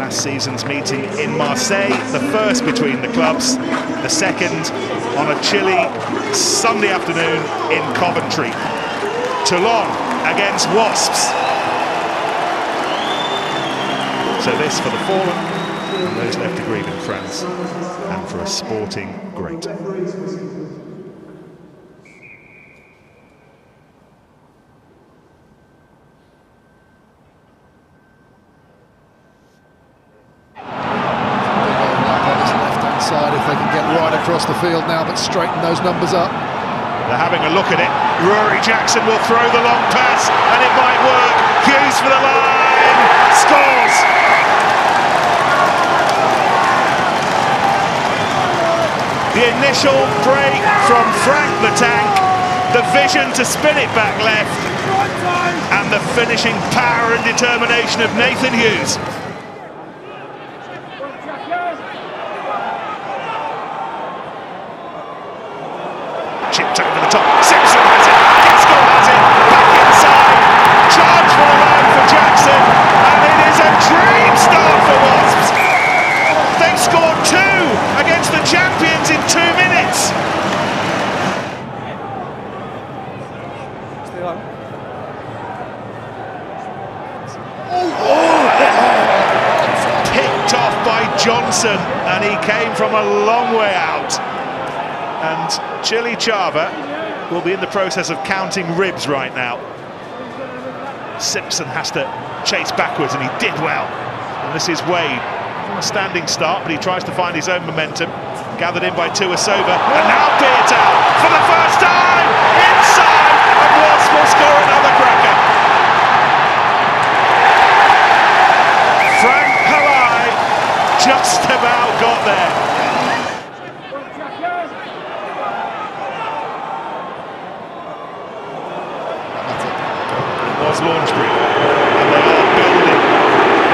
last season's meeting in Marseille, the first between the clubs, the second on a chilly Sunday afternoon in Coventry. Toulon against Wasps. So this for the fallen and those left to grieve in France, and for a sporting great. Side if they can get right across the field now but straighten those numbers up. They're having a look at it. Ruaridh Jackson will throw the long pass and it might work. Hughes for the line. Scores. The initial break from Frank the Tank. The vision to spin it back left. And the finishing power and determination of Nathan Hughes. Chipped over the top. Simpson has it. Haskell has it. Back inside. Charge for the line for Jackson. And it is a dream start for Wasps. They've scored two against the champions in two minutes. Oh, picked off by Johnson, and he came from a long way out. And Chilachava will be in the process of counting ribs right now. Simpson has to chase backwards, and he did well. And this is Wade from a standing start, but he tries to find his own momentum. Gathered in by Tuisova, and now Piutau for the first time inside, and Wasp will score another cracker. Frank Halai just about got there. Was Launchbury. And they are building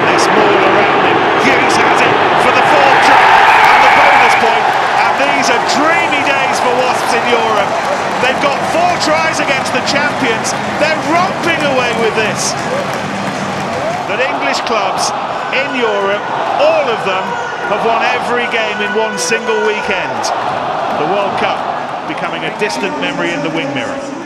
this wall around him. Hughes has it for the fourth try and the bonus point. And these are dreamy days for Wasps in Europe. They've got four tries against the champions. They're romping away with this. But English clubs in Europe, all of them, have won every game in one single weekend. The World Cup becoming a distant memory in the wing mirror.